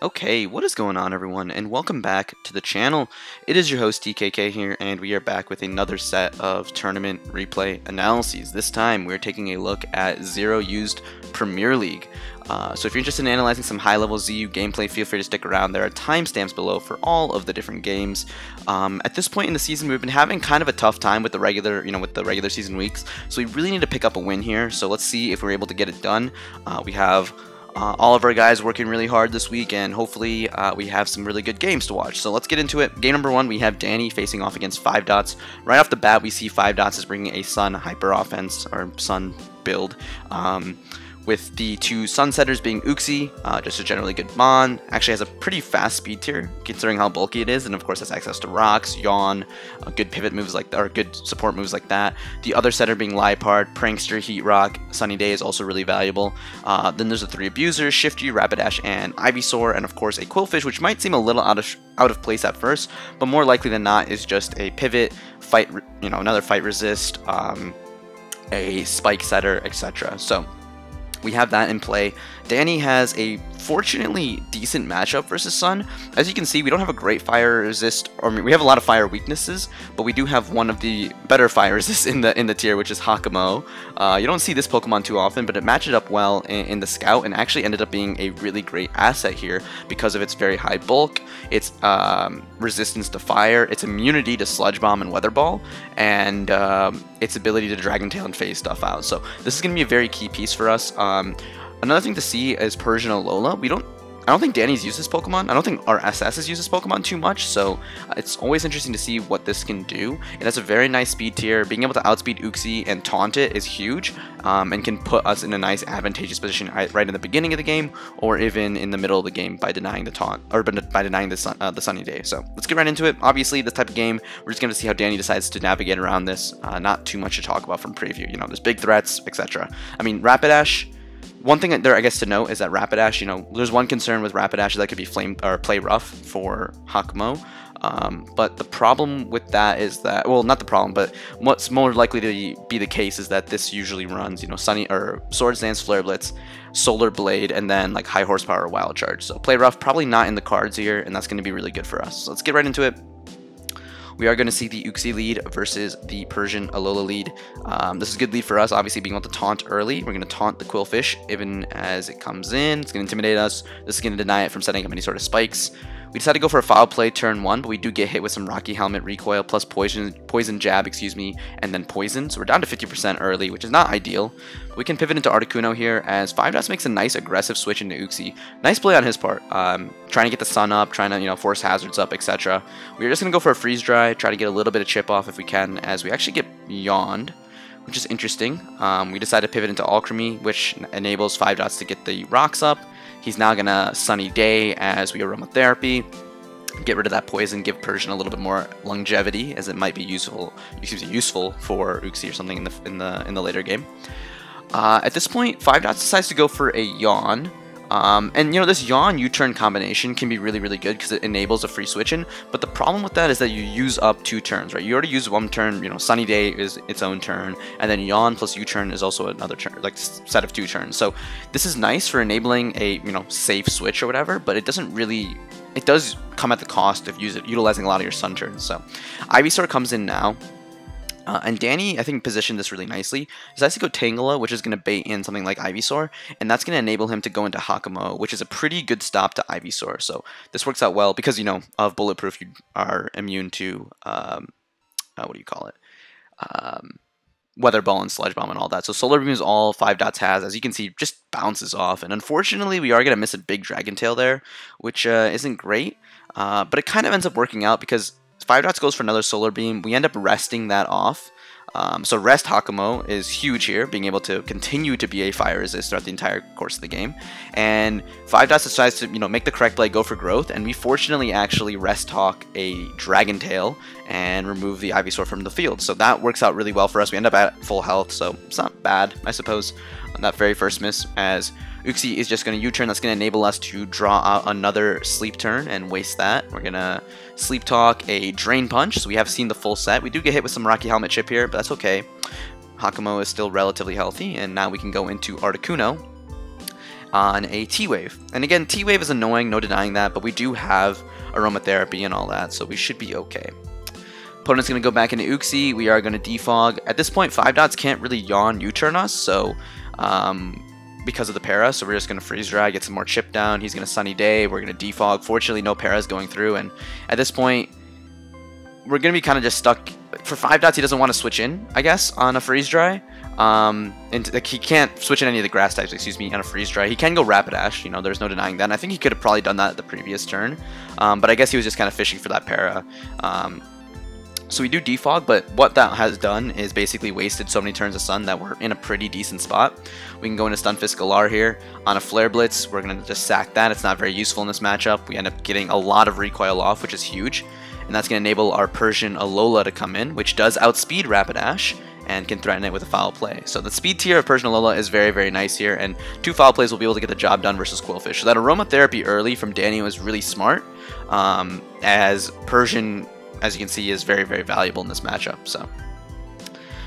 Okay, what is going on everyone, and welcome back to the channel. It is your host TKK here, and we are back with another set of tournament replay analyses. This time, we're taking a look at Zero Used Premier League. Uh, so if you're interested in analyzing some high-level ZU gameplay, feel free to stick around. There are timestamps below for all of the different games. Um, at this point in the season, we've been having kind of a tough time with the regular, you know, with the regular season weeks. So we really need to pick up a win here. So let's see if we're able to get it done. Uh, we have uh, all of our guys working really hard this week, and hopefully uh, we have some really good games to watch. So let's get into it. Game number one, we have Danny facing off against Five Dots. Right off the bat, we see Five Dots is bringing a Sun hyper offense or Sun build. Um, with the two Sunsetters being Uxie, uh, just a generally good Mon. Actually has a pretty fast speed tier, considering how bulky it is, and of course has access to rocks, Yawn, uh, good pivot moves like or good support moves like that. The other setter being Liepard, Prankster, Heat Rock, Sunny Day is also really valuable. Uh, then there's the three abusers, Shiftry, Rapidash, and Ivysaur, and of course a Qwilfish, which might seem a little out of out of place at first, but more likely than not is just a pivot, fight, you know, another fight resist, um, a spike setter, etc. So we have that in play. Danny has a fortunately decent matchup versus Sun. As you can see, we don't have a great fire resist, or I mean, we have a lot of fire weaknesses, but we do have one of the better fire resists in the in the tier, which is Hakamo. Uh, you don't see this Pokemon too often, but it matched up well in, in, the Scout and actually ended up being a really great asset here because of its very high bulk, its um, resistance to fire, its immunity to Sludge Bomb and Weather Ball, and um, its ability to Dragon Tail and phase stuff out. So this is going to be a very key piece for us. Um, Another thing to see is Persian Alola. We don't I don't think Danny's used this Pokemon. I don't think our SS has used this Pokemon too much, so uh, it's always interesting to see what this can do. It has a very nice speed tier. Being able to outspeed Uxie and taunt it is huge, um, and can put us in a nice advantageous position right in the beginning of the game, or even in the middle of the game by denying the taunt, or by denying the, sun, uh, the Sunny Day. So let's get right into it. Obviously, this type of game, we're just going to see how Danny decides to navigate around this. Uh, not too much to talk about from preview. You know, there's big threats, etc. I mean, Rapidash one thing there, I guess, to note is that Rapidash, you know, there's one concern with Rapidash that could be flame or play rough for Hakamo. Um, but the problem with that is that, well, not the problem, but what's more likely to be the case is that this usually runs, you know, Sunny or Swords Dance, Flare Blitz, Solar Blade, and then like high horsepower Wild Charge. So play rough, probably not in the cards here, and that's going to be really good for us. So let's get right into it we are going to see the Uxie lead versus the Persian Alola lead. Um, this is a good lead for us, obviously being able to taunt early. We're going to taunt the Qwilfish even as it comes in. It's going to intimidate us. This is going to deny it from setting up any sort of spikes. We decided to go for a foul play turn one, but we do get hit with some Rocky Helmet recoil plus poison, poison jab, excuse me, and then poison. So we're down to 50% early, which is not ideal. We can pivot into Articuno here as Five Dots makes a nice aggressive switch into Uxie. Nice play on his part, um, trying to get the sun up, trying to you know force hazards up, etc. We're just gonna go for a freeze dry, try to get a little bit of chip off if we can, as we actually get yawned which is interesting. Um, we decided to pivot into Alcremie, which enables Five Dots to get the rocks up, He's now gonna Sunny Day as we aromatherapy. Get rid of that poison, give Persian a little bit more longevity, as it might be useful, excuse me, useful for Uxie or something in the in the in the later game. Uh, at this point, Five Dots decides to go for a yawn. Um, and you know, this yawn U-turn combination can be really, really good because it enables a free switch in, but the problem with that is that you use up two turns, right? You already use one turn, you know, Sunny Day is its own turn, and then yawn plus U-turn is also another turn, like set of two turns. So this is nice for enabling a, you know, safe switch or whatever, but it doesn't really, it does come at the cost of use utilizing a lot of your sun turns. So Ivysaur comes in now, uh, and Danny, I think, positioned this really nicely. Decides to go Tangela, which is going to bait in something like Ivysaur, and that's going to enable him to go into Hakamo, which is a pretty good stop to Ivysaur. So this works out well because, you know, of Bulletproof, you are immune to, um, uh, what do you call it? Um, Weather Ball and Sludge Bomb and all that. So Solar Beam is all Five Dots has, as you can see, just bounces off. And unfortunately, we are going to miss a big Dragon Tail there, which uh, isn't great. Uh, but it kind of ends up working out because Five Dots goes for another Solar Beam. We end up resting that off. Um, so Rest Hakamo is huge here, being able to continue to be a fire resist throughout the entire course of the game. And Five Dots decides to you know make the correct play, go for growth, and we fortunately actually Rest Hawk a Dragon Tail and remove the Ivysaur from the field. So that works out really well for us. We end up at full health, so it's not bad, I suppose, on that very first miss, as Uxie is just going to U-turn. That's going to enable us to draw out another sleep turn and waste that. We're going to sleep talk a drain punch. So we have seen the full set. We do get hit with some Rocky Helmet chip here, but that's okay. Hakamo is still relatively healthy, and now we can go into Articuno. on a T-Wave. And again, T-Wave is annoying, no denying that, but we do have aromatherapy and all that, so we should be okay. Opponent's going to go back into Uxie. We are going to defog. At this point, 5 dots can't really yawn U-turn us, so um, because of the para, so we're just going to freeze dry, get some more chip down. He's going to sunny day. We're going to defog. Fortunately, no paras going through, and at this point, we're going to be kind of just stuck. For 5 dots, he doesn't want to switch in, I guess, on a freeze dry. Um, and like, he can't switch in any of the grass types, excuse me, on a freeze dry. He can go Rapidash, you know, there's no denying that. And I think he could have probably done that the previous turn. Um, but I guess he was just kind of fishing for that para. Um, so we do defog, but what that has done is basically wasted so many turns of Sun that we're in a pretty decent spot. We can go into Stunfisk Galar here. On a Flare Blitz, we're going to just sack that. It's not very useful in this matchup. We end up getting a lot of recoil off, which is huge. And that's going to enable our Persian Alola to come in, which does outspeed Rapidash and can threaten it with a foul play. So the speed tier of Persian Alola is very, very nice here, and two foul plays will be able to get the job done versus Qwilfish. So that aromatherapy early from Danny was really smart, um, as Persian, as you can see, is very, very valuable in this matchup. So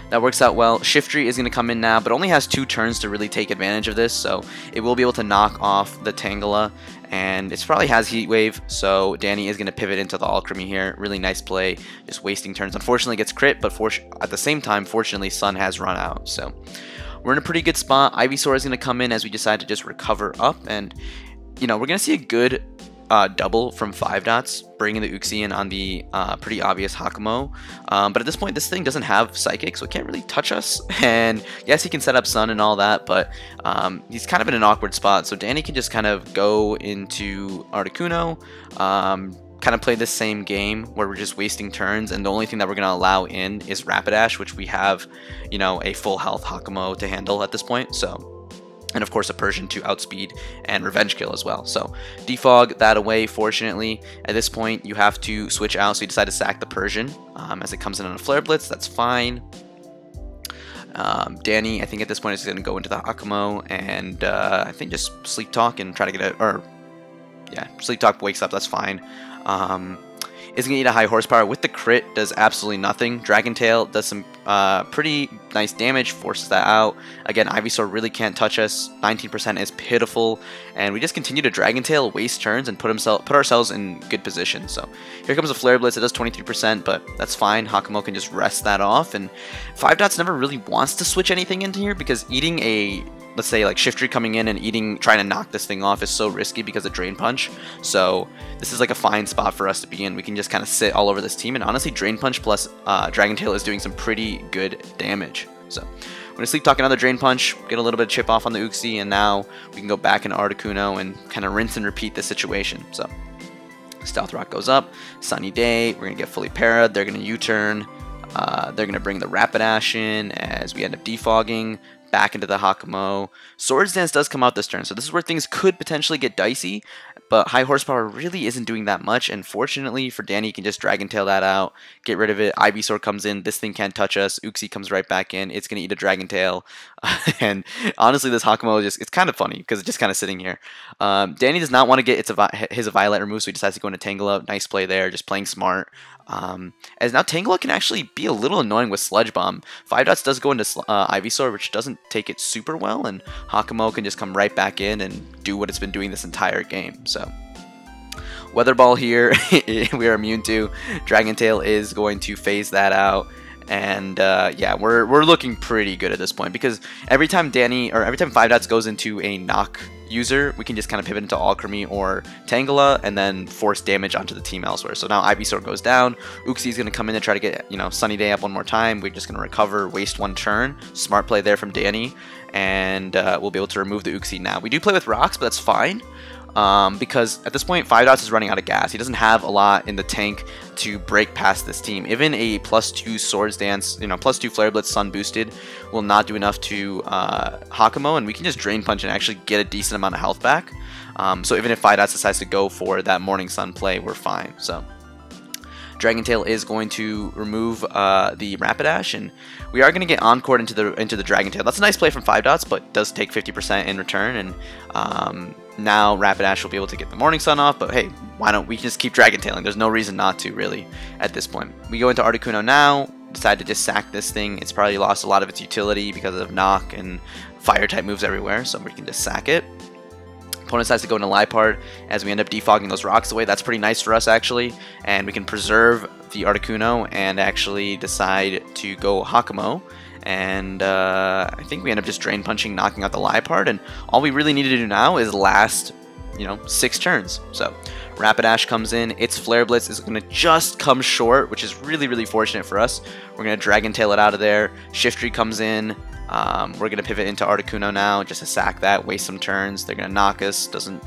that works out well. Shiftry is going to come in now, but only has two turns to really take advantage of this, so it will be able to knock off the Tangela and it probably has Heat Wave, so Danny is going to pivot into the Alcremie here. Really nice play, just wasting turns. Unfortunately gets crit, but at the same time, fortunately, Sun has run out, so we're in a pretty good spot. Ivysaur is going to come in as we decide to just recover up, and, you know, we're going to see a good uh, double from 5 dots, bringing the Uxian on the uh, pretty obvious Hakamo. Um, but at this point, this thing doesn't have Psychic, so it can't really touch us. And yes, he can set up Sun and all that, but um, he's kind of in an awkward spot. So Danny can just kind of go into Articuno, um, kind of play the same game where we're just wasting turns, and the only thing that we're going to allow in is Rapidash, which we have, you know, a full health Hakamo to handle at this point. So and of course a Persian to outspeed and revenge kill as well. So defog that away, fortunately. At this point, you have to switch out, so you decide to sack the Persian um, as it comes in on a Flare Blitz, that's fine. Um, Danny, I think at this point is going to go into the Hakamo and uh, I think just Sleep Talk and try to get it, or yeah, Sleep Talk wakes up, that's fine. Um, is going to eat a high horsepower. With the crit, does absolutely nothing. Dragon Tail does some uh, pretty nice damage, forces that out. Again, Ivysaur really can't touch us. 19% is pitiful, and we just continue to Dragon Tail, waste turns, and put, himself, put ourselves in good position. So here comes a Flare Blitz. It does 23%, but that's fine. Hakamo can just rest that off, and 5 Dots never really wants to switch anything into here because eating a let's say like Shiftry coming in and eating, trying to knock this thing off is so risky because of Drain Punch. So this is like a fine spot for us to be in. We can just kind of sit all over this team. And honestly, Drain Punch plus uh, Dragon Tail is doing some pretty good damage. So I'm going to Sleep Talk another Drain Punch, get a little bit of chip off on the Uxie, and now we can go back into Articuno and kind of rinse and repeat the situation. So Stealth Rock goes up, Sunny Day, we're going to get fully parad, they're going to U-turn, uh, they're going to bring the Rapidash in as we end up defogging back into the Hakamo. Swords Dance does come out this turn, so this is where things could potentially get dicey, but high horsepower really isn't doing that much, and fortunately for Danny, he can just Dragon Tail that out, get rid of it. Ivysaur comes in, this thing can't touch us, Uxie comes right back in, it's going to eat a Dragon Tail, and honestly, this Hakamo is just, it's kind of funny, because it's just kind of sitting here. Um, Danny does not want to get its his Eviolite removed, so he decides to go into Tangela, nice play there, just playing smart. Um, as now Tangela can actually be a little annoying with Sludge Bomb. Five Dots does go into uh, Ivysaur, which doesn't take it super well, and Hakamo can just come right back in and do what it's been doing this entire game. So, Weather Ball here, we are immune to. Dragon Tail is going to phase that out. And uh, yeah, we're, we're looking pretty good at this point because every time Danny, or every time Five Dots goes into a knock user, we can just kind of pivot into Alcremie or Tangela and then force damage onto the team elsewhere. So now Ivysaur goes down, Uxie is going to come in and try to get, you know, Sunny Day up one more time. We're just going to recover, waste one turn. Smart play there from Danny, and uh, we'll be able to remove the Uxie now. We do play with rocks, but that's fine um, because at this point, Five Dots is running out of gas. He doesn't have a lot in the tank to break past this team. Even a plus two Swords Dance, you know, plus two Flare Blitz Sun boosted will not do enough to uh, and we can just Drain Punch and actually get a decent amount of health back. Um, so even if Five Dots decides to go for that Morning Sun play, we're fine. So. Dragon Tail is going to remove uh, the Rapidash, and we are going to get Encore into the into the Dragon Tail. That's a nice play from 5 dots, but does take 50% in return, and um, now Rapidash will be able to get the Morning Sun off, but hey, why don't we just keep Dragon Tailing? There's no reason not to, really, at this point. We go into Articuno now, decide to just sack this thing. It's probably lost a lot of its utility because of Knock and Fire-type moves everywhere, so we can just sack it. Opponent decides to go into Liepard as we end up defogging those rocks away. That's pretty nice for us, actually. And we can preserve the Articuno and actually decide to go Hakamo. And uh, I think we end up just Drain Punching, knocking out the Liepard. And all we really need to do now is last, you know, six turns. So Rapidash comes in. Its Flare Blitz is going to just come short, which is really, really fortunate for us. We're going to Dragon Tail it out of there. Shiftry comes in. Um, we're going to pivot into Articuno now just to sack that, waste some turns. They're going to knock us. Doesn't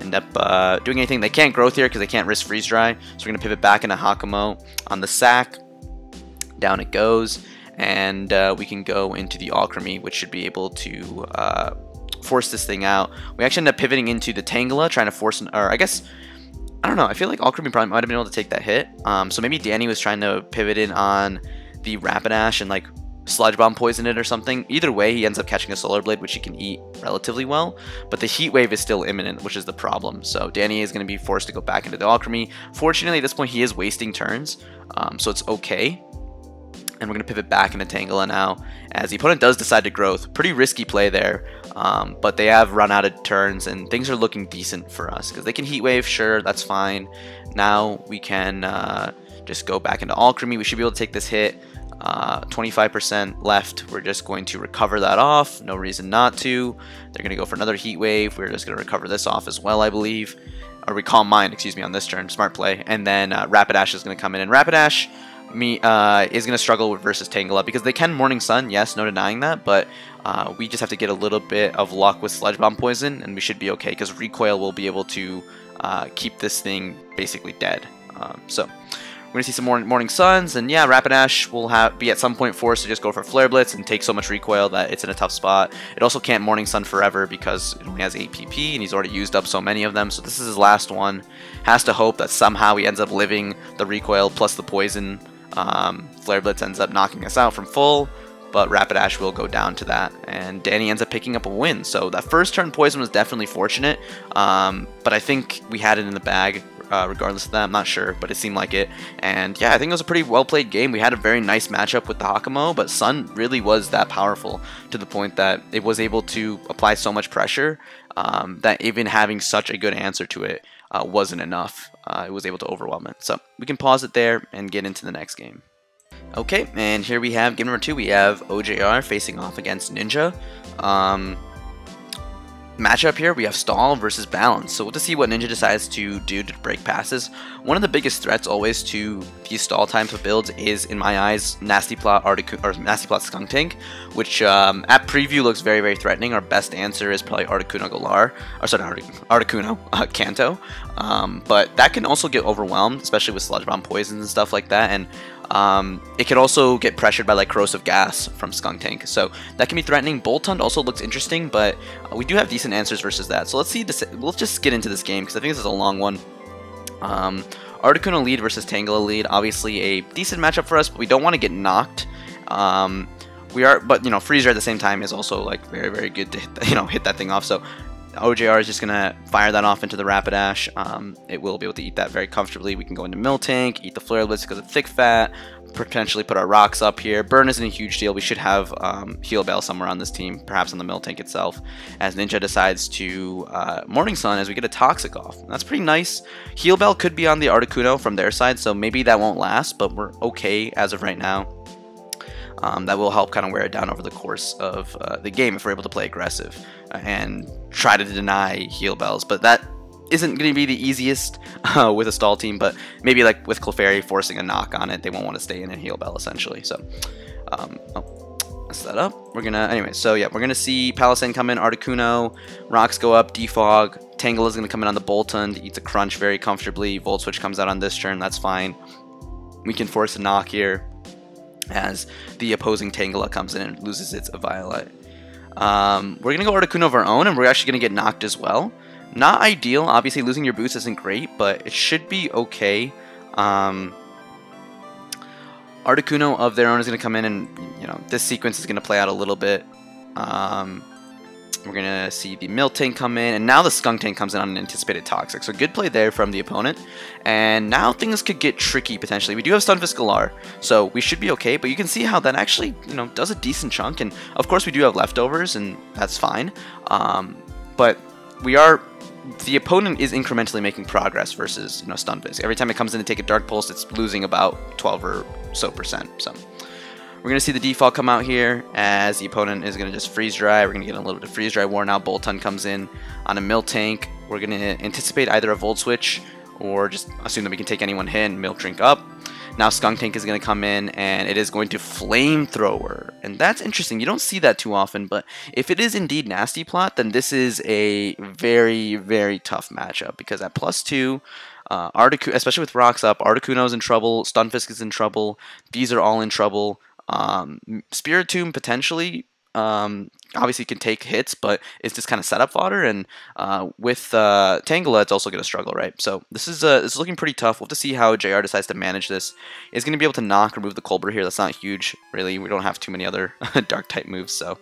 end up uh, doing anything. They can't growth here because they can't risk Freeze Dry. So we're going to pivot back into Hakamo on the sack. Down it goes. And uh, we can go into the Alcremie, which should be able to uh, force this thing out. We actually end up pivoting into the Tangela, trying to force, an, or I guess, I don't know. I feel like Alcremie probably might have been able to take that hit. Um, so maybe Danny was trying to pivot in on the Rapidash and like Sludge Bomb poison it or something. Either way, he ends up catching a Solar Blade, which he can eat relatively well, but the Heat Wave is still imminent, which is the problem. So Danny is going to be forced to go back into the Alcremie. Fortunately, at this point, he is wasting turns, um, so it's okay. And we're going to pivot back into Tangela now, as the opponent does decide to growth. Pretty risky play there, um, but they have run out of turns, and things are looking decent for us, because they can Heat Wave, sure, that's fine. Now we can uh, just go back into Alcremie. We should be able to take this hit. 25% uh, left. We're just going to recover that off. No reason not to. They're going to go for another Heat Wave. We're just going to recover this off as well, I believe. Or we Calm Mind, excuse me, on this turn. Smart play. And then uh, Rapidash is going to come in. And Rapidash me, uh, is going to struggle with versus Tangela because they can Morning Sun, yes, no denying that. But uh, we just have to get a little bit of luck with Sludge Bomb Poison and we should be okay because Recoil will be able to uh, keep this thing basically dead. Um, so we're going to see some more Morning Suns, and yeah, Rapidash will have be at some point forced to just go for Flare Blitz and take so much recoil that it's in a tough spot. It also can't Morning Sun forever because it only has 8 PP, and he's already used up so many of them, so this is his last one. Has to hope that somehow he ends up living the recoil plus the poison. Um, Flare Blitz ends up knocking us out from full, but Rapidash will go down to that, and Danny ends up picking up a win. So that first turn poison was definitely fortunate, um, but I think we had it in the bag uh, regardless of that. I'm not sure, but it seemed like it. And yeah, I think it was a pretty well played game. We had a very nice matchup with the Hakamo, but Sun really was that powerful to the point that it was able to apply so much pressure um, that even having such a good answer to it uh, wasn't enough. Uh, it was able to overwhelm it. So we can pause it there and get into the next game. Okay, and here we have game number two. We have OJR facing off against Ninja. Um, matchup here, we have stall versus balance. So we'll to see what Ninja decides to do to break passes. One of the biggest threats always to these stall types of builds is, in my eyes, Nasty Plot Artic or Nasty Plot Skuntank, which um, at preview looks very, very threatening. Our best answer is probably Articuno Galar, or sorry, Articuno uh, Kanto. Um, but that can also get overwhelmed, especially with Sludge Bomb poisons and stuff like that. And um, it can also get pressured by like corrosive gas from Skuntank, so that can be threatening. Boltund also looks interesting, but uh, we do have decent answers versus that. So let's see. This, let's just get into this game because I think this is a long one. Um, Articuno lead versus Tangela lead, obviously a decent matchup for us, but we don't want to get knocked. Um, we are, but you know, Freezer at the same time is also like very, very good to hit, you know hit that thing off. So OJR is just going to fire that off into the Rapidash. Um, it will be able to eat that very comfortably. We can go into Miltank, eat the Flare Blitz because it's thick fat, potentially put our rocks up here. Burn isn't a huge deal. We should have um, Heal Bell somewhere on this team, perhaps on the Miltank itself, as Ninja decides to uh, Morning Sun as we get a Toxic off. That's pretty nice. Heal Bell could be on the Articuno from their side, so maybe that won't last, but we're okay as of right now. Um, that will help kind of wear it down over the course of uh, the game if we're able to play aggressive and try to deny heal bells. But that isn't going to be the easiest uh, with a stall team, but maybe like with Clefairy forcing a knock on it, they won't want to stay in and heal bell essentially. So, um, oh, mess that up. We're gonna, anyway, so yeah, we're gonna see Palossand come in, Articuno, rocks go up, defog, Tangela is gonna come in on the Boltund, eats a crunch very comfortably, Volt Switch comes out on this turn, that's fine. We can force a knock here as the opposing Tangela comes in and loses its Eviolite. Um, we're going to go Articuno of our own, and we're actually going to get knocked as well. Not ideal. Obviously, losing your boost isn't great, but it should be okay. Um, Articuno of their own is going to come in, and you know this sequence is going to play out a little bit. Um, we're going to see the Miltank come in, and now the Skuntank comes in on an anticipated Toxic. So good play there from the opponent. And now things could get tricky, potentially. We do have Stunfisk Galar, so we should be okay, but you can see how that actually, you know, does a decent chunk. And of course we do have leftovers, and that's fine. Um, but we are the opponent is incrementally making progress versus you know Stunfisk. Every time it comes in to take a Dark Pulse, it's losing about 12 or so percent. So we're gonna see the Defog come out here as the opponent is gonna just freeze dry. We're gonna get a little bit of freeze dry war now. Boltund comes in on a Miltank. We're gonna anticipate either a Volt Switch or just assume that we can take any one hit and Milk Drink up. Now Skuntank is going to come in and it is going to Flamethrower. And that's interesting. You don't see that too often, but if it is indeed Nasty Plot, then this is a very, very tough matchup because at plus two, uh, Articuno, especially with rocks up, Articuno's in trouble, Stunfisk is in trouble, these are all in trouble. Um, Spiritomb potentially um, obviously can take hits, but it's just kind of setup fodder. And uh, with uh, Tangela, it's also going to struggle, right? So this is uh, this is looking pretty tough. We'll have to see how JR decides to manage this. Is going to be able to knock, remove the Colbur here. That's not huge, really. We don't have too many other dark type moves, so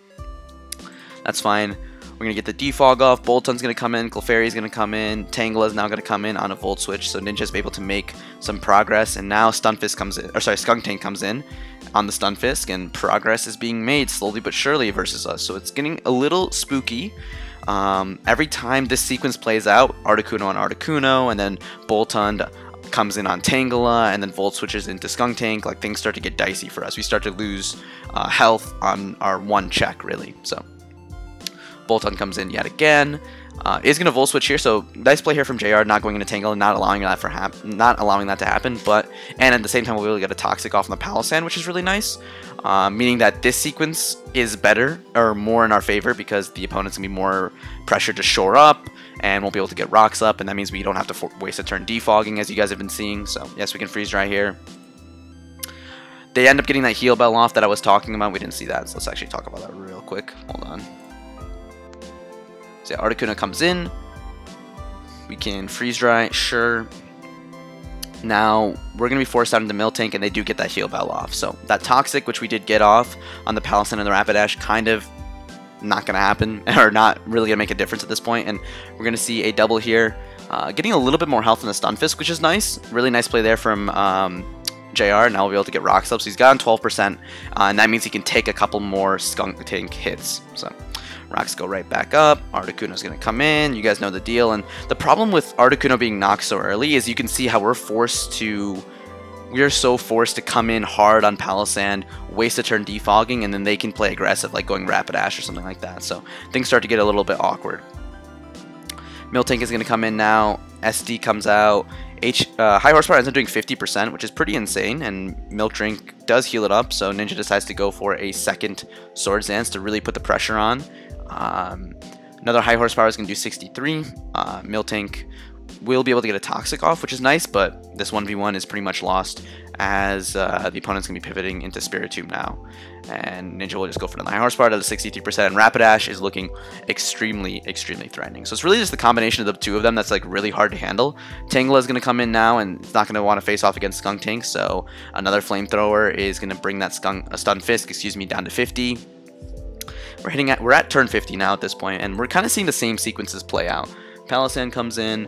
that's fine. We're going to get the defog off. Boltund's going to come in. Clefairy's going to come in. Tangela is now going to come in on a Volt Switch, so Ninja's able to make some progress. And now Stunfisk comes in, or sorry, Skuntank comes in on the Stunfisk, and progress is being made slowly but surely versus us. So it's getting a little spooky. Um, every time this sequence plays out, Articuno on Articuno, and then Boltund comes in on Tangela, and then Volt switches into Skuntank. like things start to get dicey for us. We start to lose uh, health on our one check, really. So Boltund comes in yet again. Uh, is going to Volt Switch here, so nice play here from JR, not going into Tangela and not allowing that for hap not allowing that to happen, but, and at the same time we'll be able to get a Toxic off on the Palossand, which is really nice, uh, meaning that this sequence is better, or more in our favor, because the opponent's going to be more pressured to shore up, and won't be able to get rocks up, and that means we don't have to waste a turn defogging, as you guys have been seeing, so yes, we can freeze dry here. They end up getting that heal bell off that I was talking about, we didn't see that, so let's actually talk about that real quick, hold on. So Articuno comes in. We can freeze dry, sure. Now, we're going to be forced out into Miltank, and they do get that heal bell off. So, that Toxic, which we did get off on the Palossand and the Rapidash, kind of not going to happen, or not really going to make a difference at this point. And we're going to see a double here. Uh, getting a little bit more health in the Stunfisk, which is nice. Really nice play there from um, JR. Now we'll be able to get rocks up. So he's gotten 12%, uh, and that means he can take a couple more Skuntank hits. So Rocks go right back up. Articuno's going to come in. You guys know the deal. And the problem with Articuno being knocked so early is you can see how we're forced to... We are so forced to come in hard on Palossand, waste a turn defogging, and then they can play aggressive, like going Rapidash or something like that. So things start to get a little bit awkward. Miltank is going to come in now. SD comes out. H uh, High Horsepower ends up doing 50%, which is pretty insane, and Milk Drink does heal it up, so Ninja decides to go for a second Swords Dance to really put the pressure on. Um, another high horsepower is going to do 63. Uh, Miltank will be able to get a Toxic off, which is nice, but this 1v1 is pretty much lost as uh, the opponent's going to be pivoting into Spirit Spiritomb now. And Ninja will just go for the high horsepower to the 63%, and Rapidash is looking extremely, extremely threatening. So it's really just the combination of the two of them that's like really hard to handle. Tangela is going to come in now, and it's not going to want to face off against Skuntank, so another Flamethrower is going to bring that skunk, a Stunfisk, excuse me, down to 50. We're hitting at we're at turn 50 now at this point, and we're kind of seeing the same sequences play out. Palossand comes in,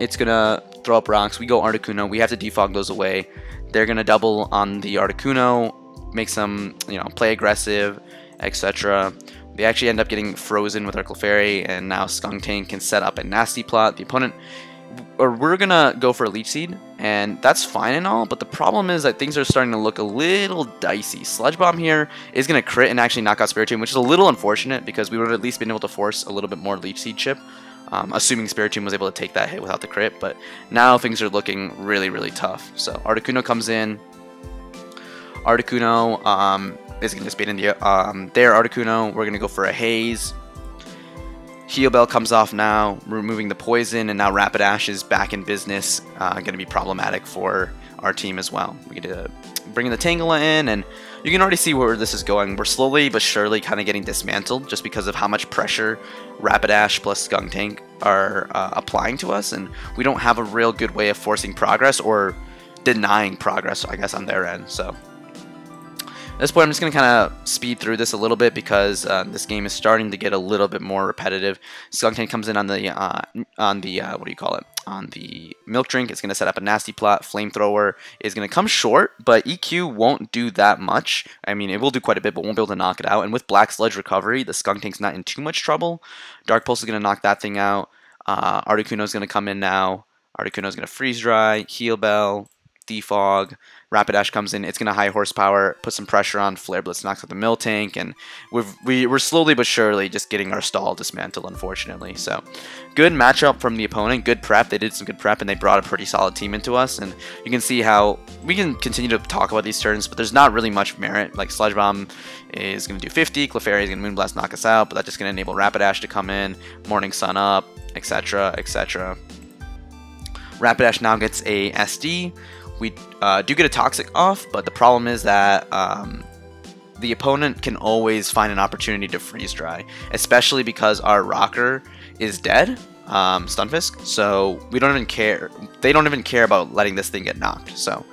it's gonna throw up rocks. We go Articuno, we have to defog those away. They're gonna double on the Articuno, make some you know play aggressive, etc. They actually end up getting frozen with our Clefairy, and now Skuntank can set up a nasty plot. The opponent or we're gonna go for a leech seed, and that's fine and all, but the problem is that things are starting to look a little dicey. Sludge Bomb here is gonna crit and actually knock out Spiritomb, which is a little unfortunate because we would have at least been able to force a little bit more leech seed chip. Um, assuming Spiritomb was able to take that hit without the crit, but now things are looking really, really tough. So Articuno comes in. Articuno um, is going to spade in the, um, there, Articuno. We're going to go for a Haze. Heal Bell comes off now, removing the poison, and now Rapidash is back in business. Uh, going to be problematic for our team as well. We get to bring the Tangela in, and you can already see where this is going. We're slowly but surely kind of getting dismantled just because of how much pressure Rapidash plus Skuntank are uh, applying to us, and we don't have a real good way of forcing progress or denying progress, I guess, on their end. So at this point, I'm just going to kind of speed through this a little bit because uh, this game is starting to get a little bit more repetitive. Skuntank comes in on the, uh, on the uh, what do you call it, on the Milk Drink. It's going to set up a nasty plot. Flamethrower is going to come short, but EQ won't do that much. I mean, it will do quite a bit, but won't be able to knock it out. And with Black Sludge Recovery, the Skuntank's not in too much trouble. Dark Pulse is going to knock that thing out. Uh, Articuno's going to come in now. Articuno's going to freeze dry, heal bell, defog, Rapidash comes in. It's going to high horsepower, put some pressure on. Flare Blitz knocks out the Miltank, and we've, we, we're slowly but surely just getting our stall dismantled, unfortunately. So, good matchup from the opponent. Good prep. They did some good prep, and they brought a pretty solid team into us. And you can see how we can continue to talk about these turns, but there's not really much merit. Like Sludge Bomb is going to do 50, Clefairy is going to Moonblast knock us out, but that's just going to enable Rapidash to come in, Morning Sun up, etc., etc. Rapidash now gets a SD, we uh, do get a Toxic off, but the problem is that um, the opponent can always find an opportunity to freeze dry, especially because our rocker is dead, um, Stunfisk. So we don't even care. They don't even care about letting this thing get knocked. So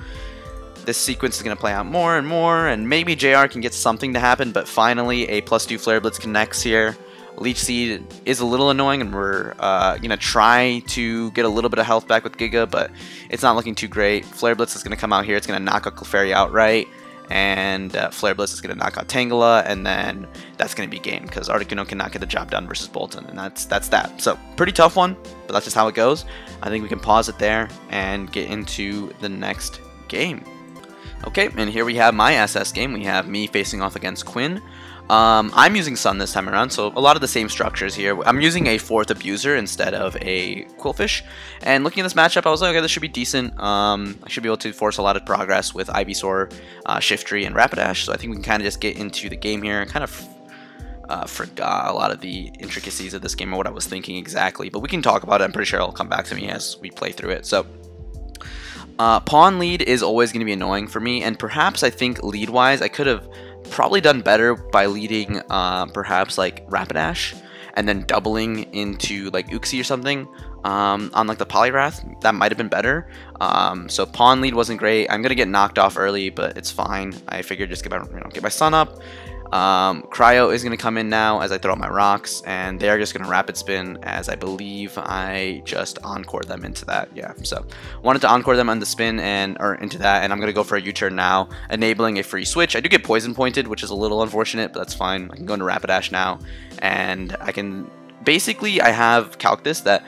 this sequence is going to play out more and more, and maybe JR can get something to happen. But finally, a plus two Flare Blitz connects here. Leech Seed is a little annoying, and we're uh, going to try to get a little bit of health back with Giga, but it's not looking too great. Flare Blitz is going to come out here. It's going to knock out Clefairy outright, and uh, Flare Blitz is going to knock out Tangela, and then that's going to be game, because Articuno cannot get the job done versus Boltund, and that's, that's that. So, pretty tough one, but that's just how it goes. I think we can pause it there and get into the next game. Okay, and here we have my SS game. We have me facing off against Quinn. Um, I'm using Sun this time around, so a lot of the same structures here. I'm using a fourth Abuser instead of a Qwilfish. And looking at this matchup, I was like, okay, this should be decent. Um, I should be able to force a lot of progress with Ivysaur, uh, Shiftry, and Rapidash. So I think we can kind of just get into the game here. I kind of uh, forgot a lot of the intricacies of this game or what I was thinking exactly. But we can talk about it. I'm pretty sure it'll come back to me as we play through it. So uh, pawn lead is always going to be annoying for me. And perhaps I think lead-wise, I could have probably done better by leading uh, perhaps like Rapidash and then doubling into like Uxie or something um, on like the Poliwrath. That might have been better. Um, so pawn lead wasn't great. I'm gonna get knocked off early, but it's fine. I figured just get my you know get my sun up, um, Cryo is going to come in now as I throw out my rocks, and they're just going to rapid spin as I believe I just encore them into that. Yeah, so wanted to encore them on the spin and or into that, and I'm going to go for a U-turn now, enabling a free switch. I do get poison pointed, which is a little unfortunate, but that's fine. I can go into Rapidash now, and I can basically I have calc this that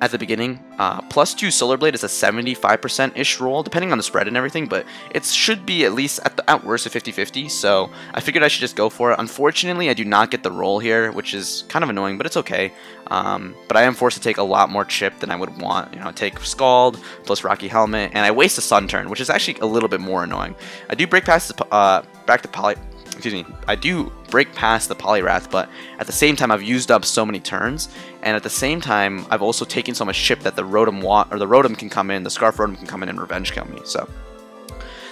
at the beginning. Uh, plus 2 Solar Blade is a 75%-ish roll, depending on the spread and everything, but it should be at least at, the, at worst a 50-50, so I figured I should just go for it. Unfortunately, I do not get the roll here, which is kind of annoying, but it's okay. Um, but I am forced to take a lot more chip than I would want. You know, take Scald plus Rocky Helmet, and I waste a Sun turn, which is actually a little bit more annoying. I do break past the, uh, back to Poly excuse me, I do break past the Poliwrath, but at the same time I've used up so many turns, and at the same time I've also taken so much chip that the Rotom want or the Rotom can come in, the Scarf Rotom can come in and revenge kill me. So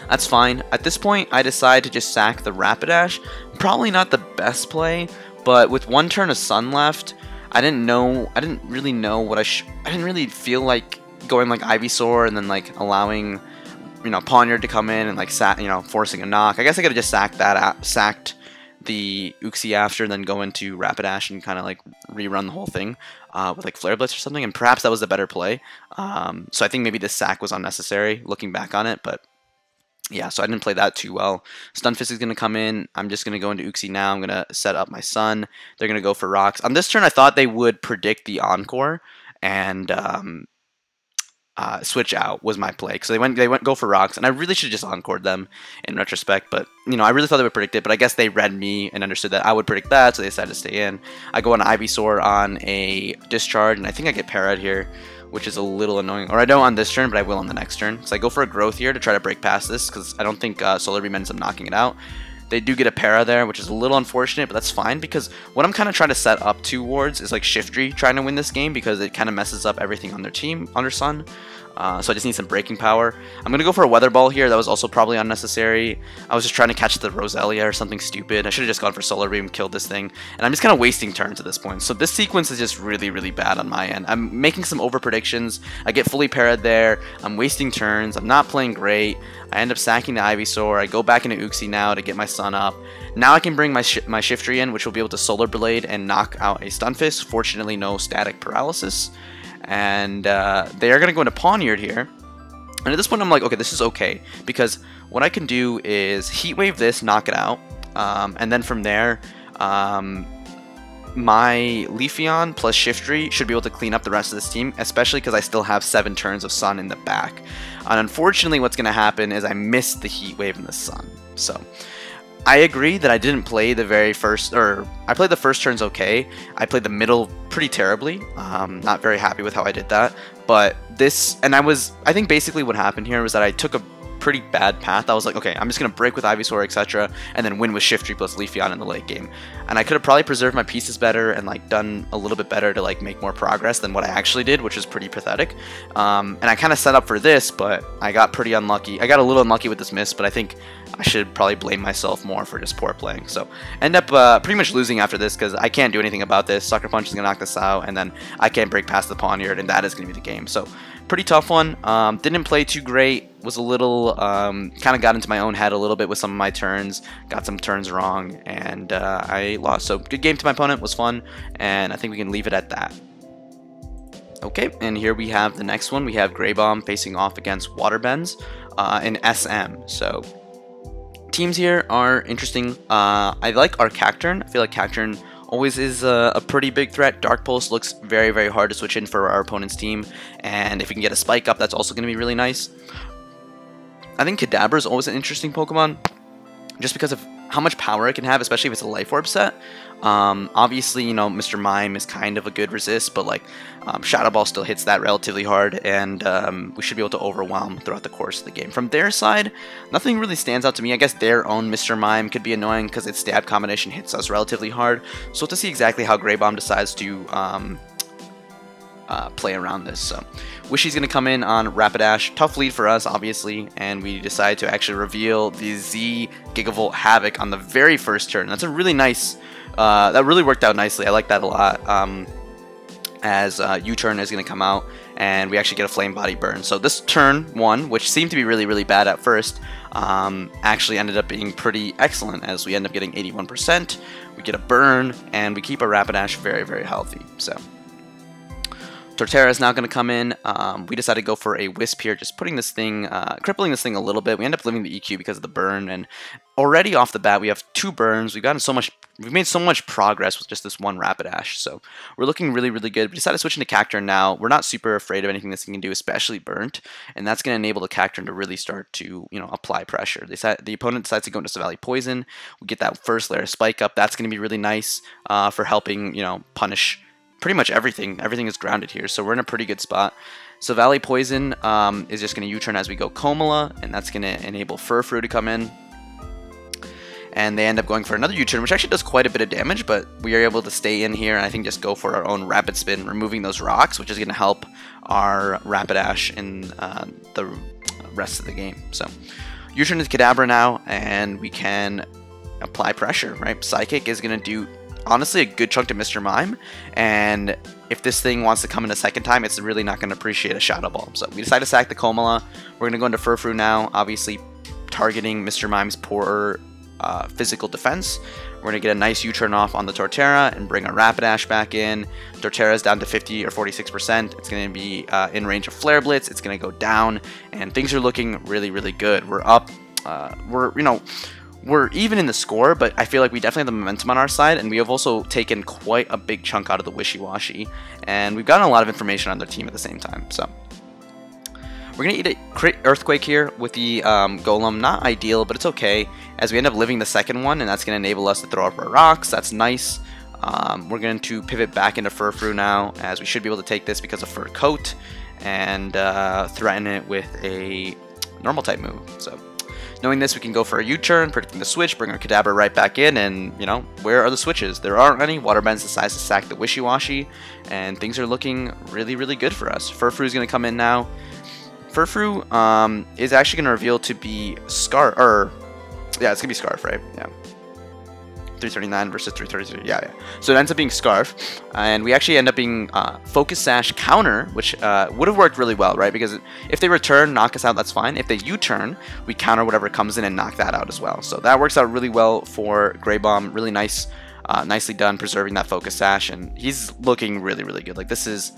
that's fine. At this point, I decide to just sack the Rapidash. Probably not the best play, but with one turn of Sun left, I didn't know. I didn't really know what I. I didn't really feel like going like Ivysaur and then like allowing you know, Pawniard to come in and like sat, you know, forcing a knock. I guess I could have just sacked that, sacked the Uxie after, and then go into Rapidash and kind of like rerun the whole thing uh, with like Flare Blitz or something. And perhaps that was the better play. Um, so I think maybe this sack was unnecessary looking back on it, but yeah, so I didn't play that too well. Stunfisk is going to come in. I'm just going to go into Uxie now. I'm going to set up my Sun. They're going to go for rocks. On this turn, I thought they would predict the Encore, and um, uh, switch out was my play. So they went they went go for rocks, and I really should have just encored them in retrospect. But you know, I really thought they would predict it, but I guess they read me and understood that I would predict that, so they decided to stay in. I go on Ivysaur on a discharge, and I think I get parried here, which is a little annoying. Or I don't on this turn, but I will on the next turn. So I go for a growth here to try to break past this because I don't think uh, Solar Beam ends up knocking it out. They do get a para there, which is a little unfortunate, but that's fine because what I'm kind of trying to set up towards is like Shiftry trying to win this game because it kind of messes up everything on their team, under Sun. Uh, so I just need some breaking power. I'm going to go for a Weather Ball here. That was also probably unnecessary. I was just trying to catch the Roselia or something stupid. I should have just gone for Solar Beam, killed this thing. And I'm just kind of wasting turns at this point. So this sequence is just really, really bad on my end. I'm making some over predictions. I get fully parried there. I'm wasting turns. I'm not playing great. I end up sacking the Ivysaur. I go back into Uxie now to get my Sun up. Now I can bring my, sh my Shiftry in, which will be able to Solar Blade and knock out a Stunfisk. Fortunately, no static paralysis and uh, they are going to go into Pawniard here. And at this point, I'm like, okay, this is okay, because what I can do is Heat Wave this, knock it out, um, and then from there, um, my Leafeon plus Shiftry should be able to clean up the rest of this team, especially because I still have 7 turns of Sun in the back. And unfortunately, what's going to happen is I missed the Heat Wave in the Sun. So, I agree that I didn't play the very first, or I played the first turns okay. I played the middle pretty terribly. Um, not very happy with how I did that. But this, and I was, I think basically what happened here was that I took a pretty bad path. I was like, okay, I'm just going to break with Ivysaur, etc., and then win with Shiftry plus Leafeon in the late game. And I could have probably preserved my pieces better and like done a little bit better to like make more progress than what I actually did, which is pretty pathetic. Um, and I kind of set up for this, but I got pretty unlucky. I got a little unlucky with this miss, but I think I should probably blame myself more for just poor playing. So end up uh, pretty much losing after this because I can't do anything about this. Sucker Punch is going to knock this out, and then I can't break past the Pawniard, and that is going to be the game. So pretty tough one. Um, didn't play too great. Was a little um, kind of got into my own head a little bit with some of my turns. Got some turns wrong, and uh, I lost. So good game to my opponent. Was fun, and I think we can leave it at that. Okay, and here we have the next one. We have Greybaum facing off against Waterbends uh, in SM. So teams here are interesting. Uh, I like our Cacturne. I feel like Cacturne always is a, a, pretty big threat. Dark Pulse looks very, very hard to switch in for our opponent's team, and if we can get a Spike up, that's also going to be really nice. I think Kadabra is always an interesting Pokemon, just because of how much power it can have, especially if it's a Life Orb set. Um, obviously, you know, Mr. Mime is kind of a good resist, but like um, Shadow Ball still hits that relatively hard, and um, we should be able to overwhelm throughout the course of the game. From their side, nothing really stands out to me. I guess their own Mr. Mime could be annoying because its stab combination hits us relatively hard. So to see exactly how Greybaum decides to um, uh, play around this. So Wishy's going to come in on Rapidash. Tough lead for us, obviously, and we decide to actually reveal the Z Gigavolt Havoc on the very first turn. That's a really nice uh, that really worked out nicely. I like that a lot. Um, as uh, U-turn is going to come out, and we actually get a flame body burn. So this turn one, which seemed to be really, really bad at first, um, actually ended up being pretty excellent as we end up getting 81%. We get a burn, and we keep a Rapidash very, very healthy. So Torterra is now going to come in. Um, we decided to go for a Wisp here, just putting this thing, uh, crippling this thing a little bit. We end up living the EQ because of the burn, and already off the bat, we have two burns. We've gotten so much, we've made so much progress with just this one Rapidash, so we're looking really, really good. We decided to switch into Cacturne now. We're not super afraid of anything this thing can do, especially burnt, and that's going to enable the Cacturne to really start to, you know, apply pressure. They the opponent decides to go into Valley Poison. We get that first layer of Spike up. That's going to be really nice uh, for helping, you know, punish pretty much everything. Everything is grounded here, so we're in a pretty good spot. So Valley Poison um, is just going to U-turn as we go Komala, and that's going to enable Furfrou to come in. And they end up going for another U-turn, which actually does quite a bit of damage, but we are able to stay in here and I think just go for our own Rapid Spin, removing those rocks, which is going to help our Rapidash in uh, the rest of the game. So U-turn is Kadabra now, and we can apply pressure, right? Psychic is going to do honestly a good chunk to Mr. Mime, and if this thing wants to come in a second time, it's really not going to appreciate a Shadow Ball. So we decided to sack the Komala. We're going to go into Furfrou now, obviously targeting Mr. Mime's poor uh, physical defense. We're going to get a nice U-turn off on the Torterra and bring a Rapidash back in. Torterra's down to 50 or 46%. It's going to be uh, in range of Flare Blitz. It's going to go down, and things are looking really, really good. We're up. Uh, we're, you know, we're even in the score, but I feel like we definitely have the momentum on our side, and we have also taken quite a big chunk out of the Wishiwashi, and we've gotten a lot of information on their team at the same time, so. We're going to eat a crit Earthquake here with the um, Golem. Not ideal, but it's okay, as we end up living the second one, and that's going to enable us to throw up our rocks. That's nice. Um, we're going to pivot back into Furfrou now, as we should be able to take this because of Fur Coat, and uh, threaten it with a normal type move. So Knowing this, we can go for a U-turn, predicting the switch, bring our Kadabra right back in, and, you know, where are the switches? There aren't any. Waterbends decides to sack the Wishiwashi, and things are looking really, really good for us. Furfrou is going to come in now. Furfrou um, is actually going to reveal to be Scarf, or, yeah, it's going to be Scarf, right? Yeah. 339 versus 333. Yeah, yeah. So it ends up being Scarf, and we actually end up being uh, Focus Sash counter, which uh, would have worked really well, right? Because if they return, knock us out, that's fine. If they U-turn, we counter whatever comes in and knock that out as well. So that works out really well for Greybaum. Really nice, uh, nicely done, preserving that Focus Sash, and he's looking really, really good. Like this is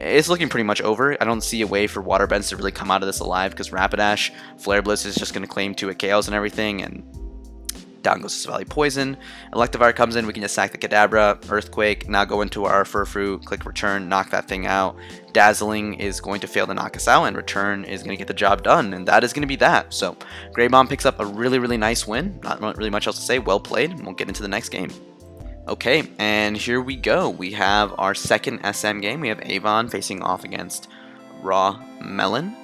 it's looking pretty much over. I don't see a way for Waterbends to really come out of this alive because Rapidash, Flare Blitz is just going to claim to it KOs and everything, and Down goes Valley Poison. Electivire comes in, we can just sack the Kadabra, Earthquake, now go into our Furfrou, click return, knock that thing out. Dazzling is going to fail to knock us out, and return is going to get the job done, and that is going to be that. So, Greybaum picks up a really, really nice win. Not really much else to say. Well played, we'll get into the next game. Okay, and here we go. We have our second SM game. We have ayevon facing off against Raw Melon.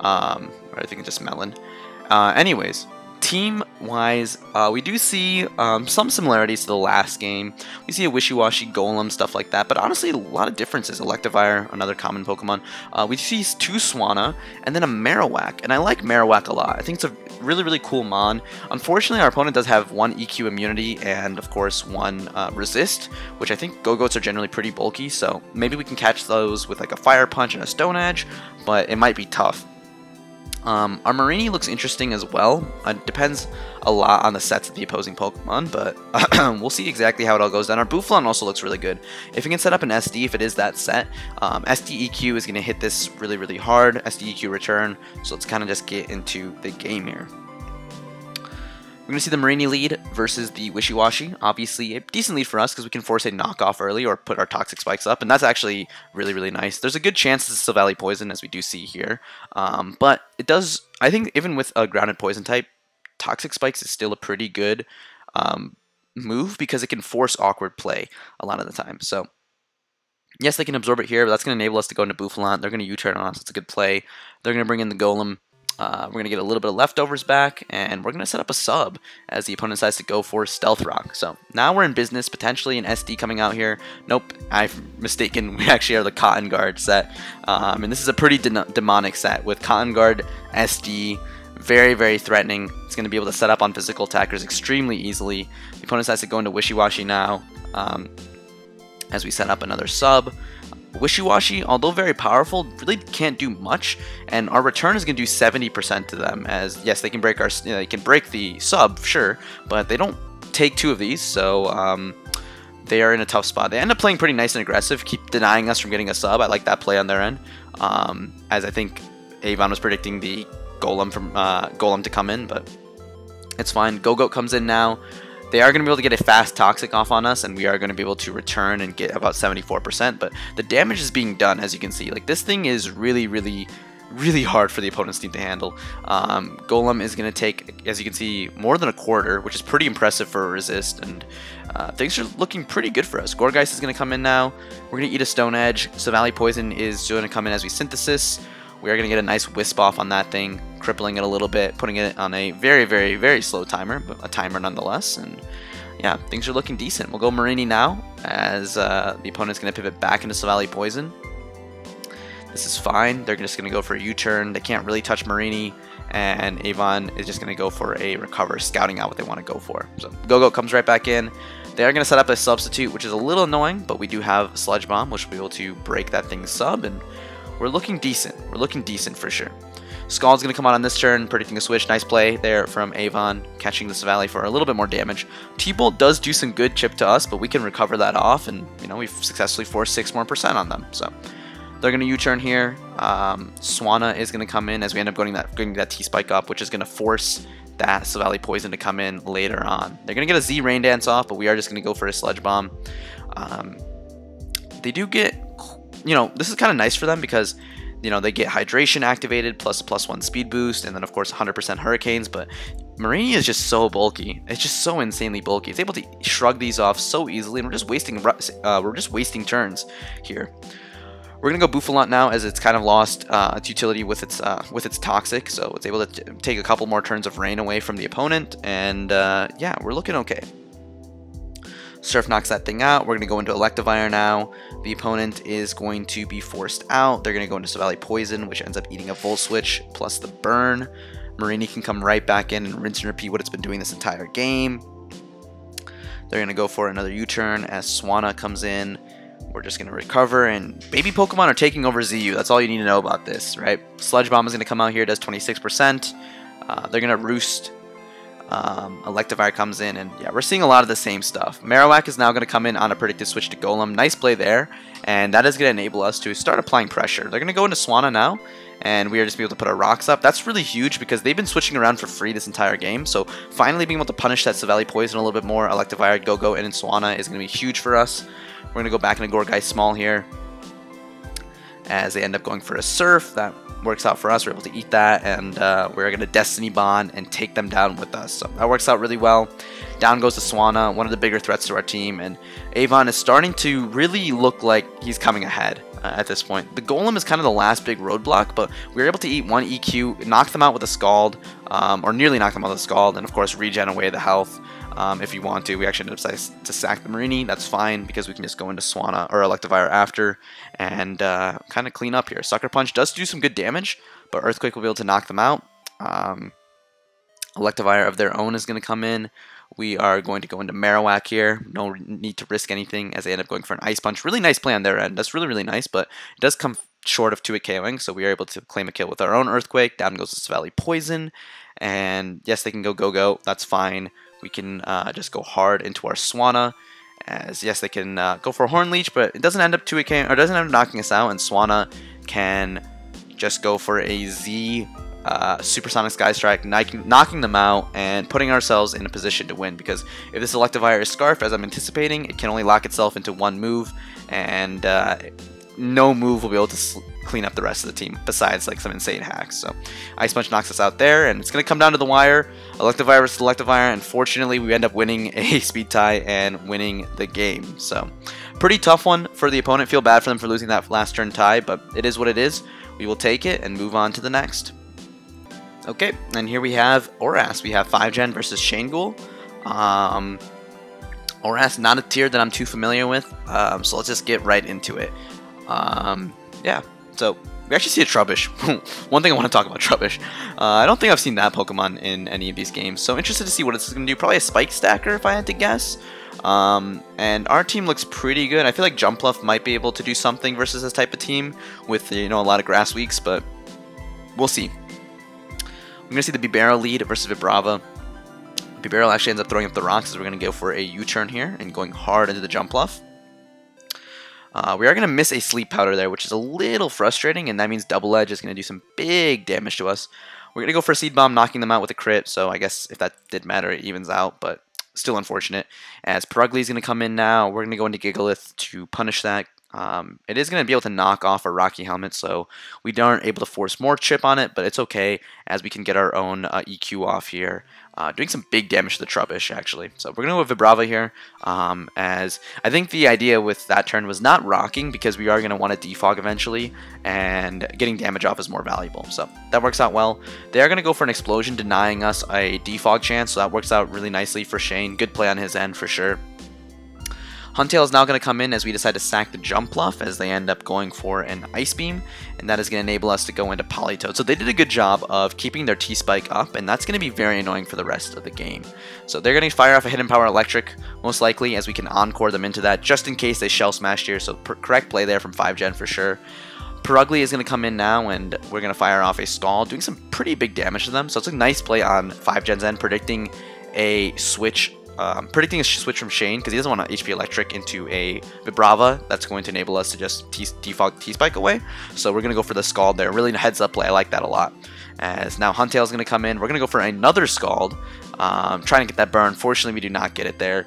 Um, I think it's just Melon. Uh, anyways, team-wise, uh, we do see um, some similarities to the last game. We see a Wishiwashi Golem, stuff like that, but honestly, a lot of differences. Electivire, another common Pokemon. Uh, we see two Swanna, and then a Marowak, and I like Marowak a lot. I think it's a really, really cool Mon. Unfortunately, our opponent does have one EQ immunity and, of course, one uh, resist, which I think Gogoats are generally pretty bulky, so maybe we can catch those with like a Fire Punch and a Stone Edge, but it might be tough. Um, our Mareanie looks interesting as well. Uh, it depends a lot on the sets of the opposing Pokemon, but we'll see exactly how it all goes down. Our Bouffalant also looks really good. If we can set up an SD, if it is that set, um, SDEQ is going to hit this really, really hard. SDEQ return, so let's kind of just get into the game here. We're going to see the Mareanie lead versus the Wishiwashi. Obviously, a decent lead for us because we can force a knockoff early or put our Toxic Spikes up, and that's actually really, really nice. There's a good chance it's still Valley Poison, as we do see here, um, but it does, I think even with a Grounded Poison type, Toxic Spikes is still a pretty good um, move because it can force awkward play a lot of the time. So, yes, they can absorb it here, but that's going to enable us to go into Bouffalant. They're going to U-turn on us. It's a good play. They're going to bring in the Golem. Uh, we're going to get a little bit of leftovers back, and we're going to set up a sub as the opponent decides to go for Stealth Rock. So now we're in business, potentially an SD coming out here. Nope, I've mistaken. We actually are the Cotton Guard set, um, and this is a pretty de demonic set with Cotton Guard, SD, very, very threatening. It's going to be able to set up on physical attackers extremely easily. The opponent decides to go into Wishiwashi now um, as we set up another sub. Wishiwashi, although very powerful, really can't do much, and our return is going to do 70% to them. As yes, they can break our, you know, they can break the sub, sure, but they don't take two of these, so um, they are in a tough spot. They end up playing pretty nice and aggressive, keep denying us from getting a sub. I like that play on their end, um, as I think ayevon was predicting the Golem from uh, Golem to come in, but it's fine. Go-Goat comes in now. They are going to be able to get a fast Toxic off on us, and we are going to be able to return and get about 74%, but the damage is being done, as you can see. Like, this thing is really, really, really hard for the opponent's team to handle. Um, Golem is going to take, as you can see, more than a quarter, which is pretty impressive for a resist, and uh, things are looking pretty good for us. Gourgeist is going to come in now. We're going to eat a Stone Edge. So, Valley Poison is going to come in as we Synthesis. We are going to get a nice wisp off on that thing, crippling it a little bit, putting it on a very, very, very slow timer, but a timer nonetheless. And yeah, things are looking decent. We'll go Mareanie now, as uh, the opponent's going to pivot back into Silvally Poison. This is fine. They're just going to go for a U-turn. They can't really touch Mareanie, and ayevon is just going to go for a recover, scouting out what they want to go for. So Go-Go comes right back in. They are going to set up a substitute, which is a little annoying, but we do have Sludge Bomb, which will be able to break that thing's sub, and we're looking decent. We're looking decent for sure. Scald's going to come out on this turn, predicting a switch. Nice play there from ayevon, catching this Valley for a little bit more damage. T-Bolt does do some good chip to us, but we can recover that off, and, you know, we've successfully forced 6 more percent on them. So they're going to U-turn here. Um, Swanna is going to come in as we end up getting that, getting that T-Spike up, which is going to force that Silvally Poison to come in later on. They're going to get a Z Rain Dance off, but we are just going to go for a Sludge Bomb. Um, they do get you know, this is kind of nice for them because, you know, they get hydration activated plus one speed boost, and then of course 100% hurricanes. But Mareanie is just so bulky. It's just so insanely bulky. It's able to shrug these off so easily, and we're just wasting uh, we're just wasting turns here. We're gonna go Bouffalant now, as it's kind of lost uh, its utility with its uh, with its toxic, so it's able to take a couple more turns of rain away from the opponent, and uh, yeah, we're looking okay. Surf knocks that thing out. We're going to go into Electivire now. The opponent is going to be forced out. They're going to go into Silvally Poison, which ends up eating a Volt Switch plus the burn. Mareanie can come right back in and rinse and repeat what it's been doing this entire game. They're going to go for another U-turn as Swanna comes in. We're just going to recover, and baby Pokemon are taking over ZU. That's all you need to know about this, right? Sludge Bomb is going to come out here, does 26%. Uh, they're going to Roost um, Electivire comes in, and yeah, we're seeing a lot of the same stuff. Marowak is now going to come in on a predicted switch to Golem. Nice play there, and that is going to enable us to start applying pressure. They're going to go into Swanna now, and we are just able to put our rocks up. That's really huge because they've been switching around for free this entire game, so finally being able to punish that Silvally Poison a little bit more, Electivire, Go-Go, and Swanna is going to be huge for us. We're going to go back into Gourgeist Small here as they end up going for a Surf. That works out for us. We're able to eat that, and uh, we're going to Destiny Bond and take them down with us. So that works out really well. Down goes to Swanna, one of the bigger threats to our team, and ayevon is starting to really look like he's coming ahead uh, at this point. The Golem is kind of the last big roadblock, but we were able to eat one EQ, knock them out with a Scald, um, or nearly knock them out with a Scald, and of course regen away the health. Um, if you want to. We actually ended up to sack the Mareanie. That's fine because we can just go into Swanna or Electivire after and uh, kind of clean up here. Sucker Punch does do some good damage, but Earthquake will be able to knock them out. Um, Electivire of their own is going to come in. We are going to go into Marowak here. No need to risk anything as they end up going for an Ice Punch. Really nice play on their end. That's really, really nice, but it does come short of 2-hit KOing, so we are able to claim a kill with our own Earthquake. Down goes the Valley Poison. And yes, they can go go-go. That's fine. We can uh, just go hard into our Swanna. As yes, they can uh, go for Horn Leech, but it doesn't end up 2-hit or doesn't end up knocking us out, and Swanna can just go for a Z uh, Supersonic Sky Strike, knocking them out and putting ourselves in a position to win. Because if this Electivire is Scarf, as I'm anticipating, it can only lock itself into one move, and uh, no move will be able to clean up the rest of the team, besides like some insane hacks. So Ice Punch knocks us out there, and it's going to come down to the wire. Electivire versus Electivire, and fortunately we end up winning a speed tie and winning the game. So pretty tough one for the opponent. Feel bad for them for losing that last turn tie, but it is what it is. We will take it and move on to the next. Okay, and here we have Oras. We have 5 gen versus Shane Um, Oras, not a tier that I'm too familiar with, um, so let's just get right into it. Um, yeah, so we actually see a Trubbish. One thing I want to talk about Trubbish. Uh, I don't think I've seen that Pokemon in any of these games, so interested to see what it's going to do. Probably a Spike Stacker if I had to guess. Um, and our team looks pretty good. I feel like Jumpluff might be able to do something versus this type of team with you know a lot of grass weeks, but we'll see. I'm going to see the Bibarel lead versus Vibrava. Bibarel actually ends up throwing up the rocks, so we're going to go for a U-turn here and going hard into the Jumpluff. Uh, we are going to miss a sleep powder there, which is a little frustrating, and that means Double Edge is going to do some big damage to us. We're going to go for a Seed Bomb, knocking them out with a crit, so I guess if that did matter, it evens out, but still unfortunate. As Purugly is going to come in now, we're going to go into Gigalith to punish that. Um, it is going to be able to knock off a Rocky Helmet, so we aren't able to force more chip on it, but it's okay as we can get our own uh, EQ off here. Uh, doing some big damage to the Trubbish, actually. So we're going to go with Vibrava here, um, as I think the idea with that turn was not rocking, because we are going to want to defog eventually, and getting damage off is more valuable. So that works out well. They are going to go for an Explosion, denying us a defog chance, so that works out really nicely for Shane. Good play on his end, for sure. Huntail is now going to come in as we decide to sack the Jumpluff as they end up going for an Ice Beam, and that is going to enable us to go into Politoed. So they did a good job of keeping their T-Spike up, and that's going to be very annoying for the rest of the game. So they're going to fire off a Hidden Power Electric, most likely, as we can Encore them into that, just in case they Shell Smash here, so correct play there from 5-Gen for sure. Purugly is going to come in now, and we're going to fire off a Scald, doing some pretty big damage to them. So it's a nice play on 5Gen's end, predicting a switch um, predicting a switch from Shane because he doesn't want to HP Electric into a Vibrava. That's going to enable us to just defog T-Spike away. So we're going to go for the Scald there. Really heads up play. I like that a lot. As now Huntail is going to come in. We're going to go for another Scald. Um, trying to get that burn. Fortunately, we do not get it there.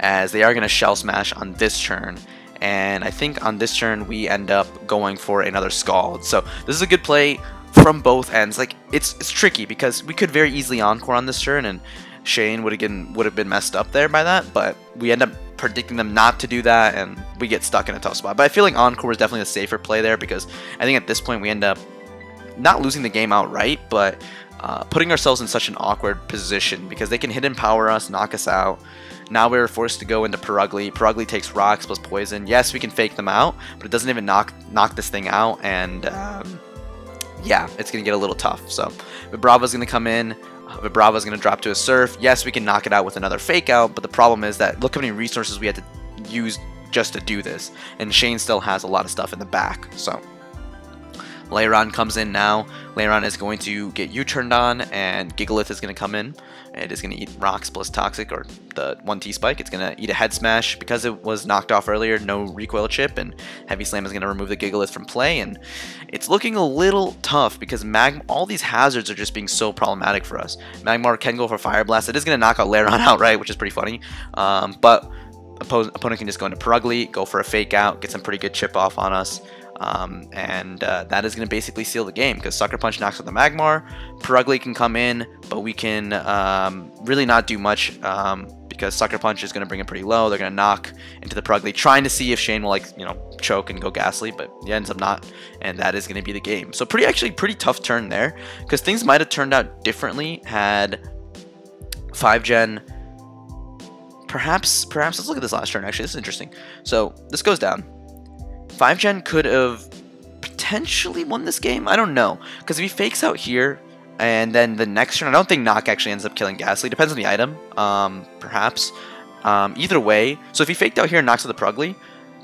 As they are going to Shell Smash on this turn. And I think on this turn, we end up going for another Scald. So this is a good play from both ends. Like, it's, it's tricky because we could very easily Encore on this turn. And Shane would have been would have been messed up there by that, but we end up predicting them not to do that, and we get stuck in a tough spot. But I feel like Encore is definitely a safer play there because I think at this point we end up not losing the game outright, but uh, putting ourselves in such an awkward position because they can hit and power us, knock us out. Now we're forced to go into Purugly. Purugly takes rocks plus poison. Yes, we can fake them out, but it doesn't even knock knock this thing out, and um, yeah, it's gonna get a little tough. So, Bravo's gonna come in. Vibrava is going to drop to a Surf. Yes, we can knock it out with another Fake Out, but the problem is that look how many resources we had to use just to do this. And Shane still has a lot of stuff in the back, so Lairon comes in now. Lairon is going to get you turned on, and Gigalith is going to come in. It is going to eat Rocks plus Toxic, or the 1T Spike. It's going to eat a Head Smash. Because it was knocked off earlier, no recoil chip, and Heavy Slam is going to remove the Gigalith from play. And it's looking a little tough because Mag all these hazards are just being so problematic for us. Magmar can go for Fire Blast. It is going to knock out Lairon outright, which is pretty funny. Um, but opponent can just go into Purugly, go for a Fake Out, get some pretty good chip off on us. Um, and uh, that is going to basically seal the game because Sucker Punch knocks out the Magmar. Purugly can come in, but we can um, really not do much um, because Sucker Punch is going to bring it pretty low. They're going to knock into the Purugly, trying to see if Shane will like you know choke and go Gastly, but he ends up not, and that is going to be the game. So pretty actually pretty tough turn there because things might have turned out differently had five gen. Perhaps, perhaps let's look at this last turn. Actually, this is interesting. So this goes down. 5 Gen could have potentially won this game. I don't know. Because if he fakes out here, and then the next turn, I don't think Knock actually ends up killing Gastly. Depends on the item, um, perhaps. Um, either way, so if he faked out here and knocks out the Purugly,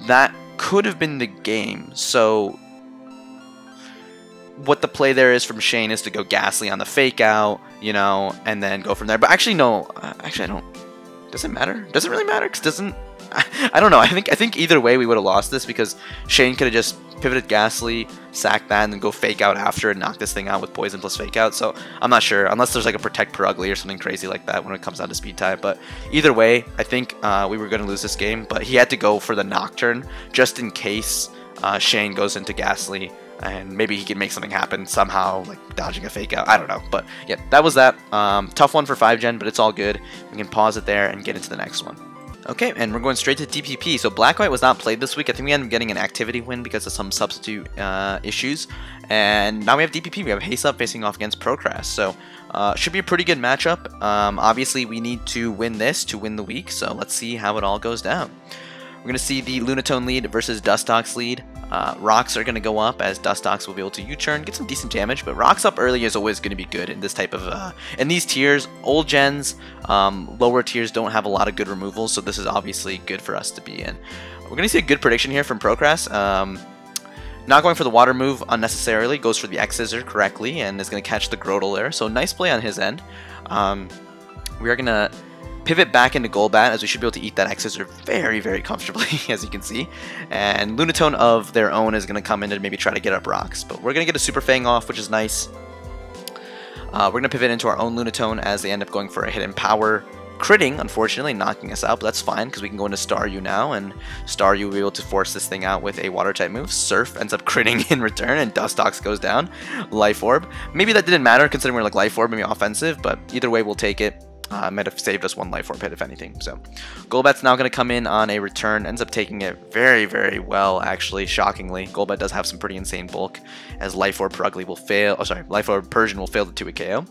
that could have been the game. So what the play there is from Shane is to go Gastly on the fake out, you know, and then go from there. But actually, no. Uh, actually, I don't. Does it matter? Does it really matter? Because doesn't I, don't know. I think I think either way we would have lost this because Shane could have just pivoted Gastly, sack that, and then go fake out after and knock this thing out with poison plus fake out. So I'm not sure unless there's like a protect Purugly or something crazy like that when it comes down to speed type. But either way, I think uh, we were going to lose this game. But he had to go for the Nocturne just in case uh, Shane goes into Gastly and maybe he can make something happen somehow, like dodging a fake out. I don't know. But yeah, that was that. Um, tough one for 5 gen, but it's all good. We can pause it there and get into the next one. Okay, and we're going straight to DPP. So Black White was not played this week. I think we ended up getting an activity win because of some substitute uh, issues. And now we have DPP. We have Heysup facing off against Procrast. So uh, should be a pretty good matchup. Um, obviously, we need to win this to win the week. So let's see how it all goes down. We're going to see the Lunatone lead versus Dustox lead. Uh, rocks are going to go up as Dustox will be able to U-turn, get some decent damage, but rocks up early is always going to be good in this type of, uh, in these tiers, old gens, um, lower tiers don't have a lot of good removals, so this is obviously good for us to be in. We're going to see a good prediction here from Procrast. Um, not going for the water move unnecessarily, goes for the X Scissor correctly, and is going to catch the Grotle there, so nice play on his end. Um, we are going to pivot back into Golbat as we should be able to eat that Scissor very, very comfortably, as you can see. And Lunatone of their own is going to come in and maybe try to get up rocks. But we're going to get a Super Fang off, which is nice. Uh, we're going to pivot into our own Lunatone as they end up going for a Hidden Power. Critting, unfortunately, knocking us out, but that's fine because we can go into Star Staryu now, and Star Staryu will be able to force this thing out with a Water type move. Surf ends up critting in return, and Dustox goes down. Life Orb. Maybe that didn't matter considering we're like Life Orb, maybe offensive, but either way, we'll take it. Uh, might have saved us one life orb hit, if anything. So, Golbat's now going to come in on a return. Ends up taking it very, very well, actually, shockingly. Golbat does have some pretty insane bulk, as Life Orb Purugly will fail. Oh, sorry, Life Orb Persian will fail to 2 KO.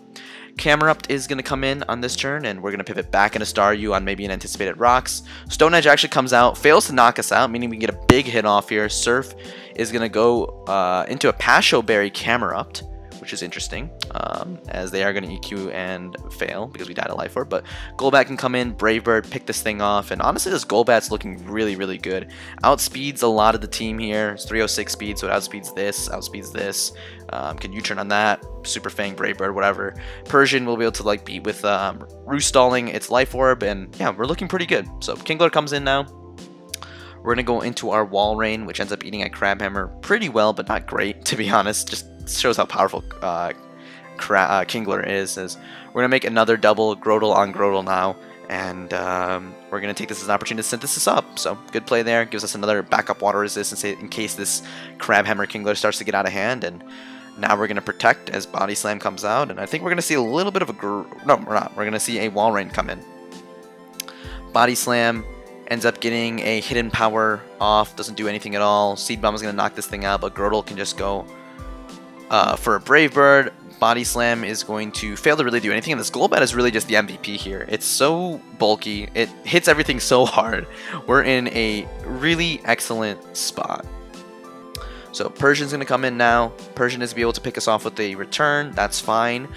Camerupt is going to come in on this turn, and we're going to pivot back into Staryu on maybe an anticipated rocks. Stone Edge actually comes out, fails to knock us out, meaning we can get a big hit off here. Surf is going to go uh, into a Pasho Berry Camerupt which is interesting, um, as they are going to EQ and fail because we died a life orb. But Golbat can come in, Brave Bird, pick this thing off, and honestly, this Golbat's looking really, really good. Outspeeds a lot of the team here. It's 306 speed, so it outspeeds this, outspeeds this. Um, can U-turn on that? Super Fang, Brave Bird, whatever. Persian will be able to like beat with um, Roostalling its Life Orb, and yeah, we're looking pretty good. So Kingler comes in now. We're going to go into our Walrein, which ends up eating a Crabhammer pretty well, but not great, to be honest. Just shows how powerful uh, uh, Kingler is. Is we're gonna make another double Grotle on Grotle now, and um, we're gonna take this as an opportunity to synthesis up. So good play there. Gives us another backup water resistance in case this Crabhammer Kingler starts to get out of hand. And now we're gonna protect as Body Slam comes out, and I think we're gonna see a little bit of a no, we're not. We're gonna see a Walrein come in. Body Slam ends up getting a hidden power off, doesn't do anything at all. Seed Bomb is going to knock this thing out, but Girdle can just go uh, for a Brave Bird, Body Slam is going to fail to really do anything, and this Golbat is really just the MVP here. It's so bulky, it hits everything so hard. We're in a really excellent spot. So Persian's going to come in now. Persian is to be able to pick us off with a return. That's fine.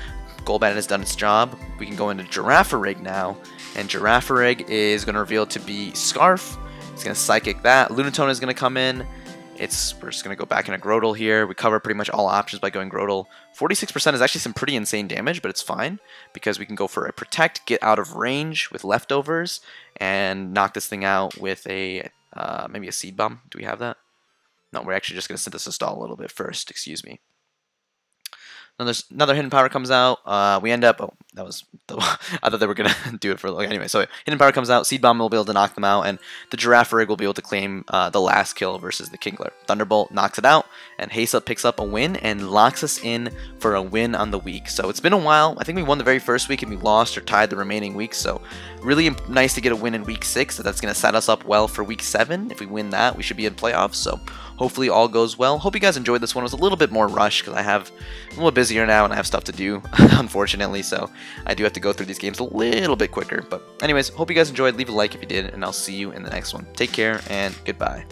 Golbat has done its job. We can go into Girafarig now. And Girafarig is going to reveal to be Scarf. It's going to Psychic that. Lunatone is going to come in It's We're just going to go back into Grotle here. We cover pretty much all options by going Grotle. 46% is actually some pretty insane damage, but it's fine because we can go for a Protect, get out of range with leftovers, and knock this thing out with a uh, maybe a Seed Bomb. Do we have that? No, we're actually just going to Synthesis Stall a little bit first, excuse me. Another, another hidden power comes out. Uh, we end up. Oh, that was. The, I thought they were gonna do it for. Like, anyway, so hidden power comes out. Seed bomb will be able to knock them out, and the Girafarig will be able to claim uh, the last kill versus the Kingler. Thunderbolt knocks it out, and Haste picks up a win and locks us in for a win on the week. So it's been a while. I think we won the very first week, and we lost or tied the remaining weeks. So really nice to get a win in week six. So that's gonna set us up well for week seven. If we win that, we should be in playoffs. So hopefully all goes well. Hope you guys enjoyed this one. It was a little bit more rushed because I have I'm a little busier now and I have stuff to do, unfortunately. So I do have to go through these games a little bit quicker. But anyways, hope you guys enjoyed. Leave a like if you did, and I'll see you in the next one. Take care and goodbye.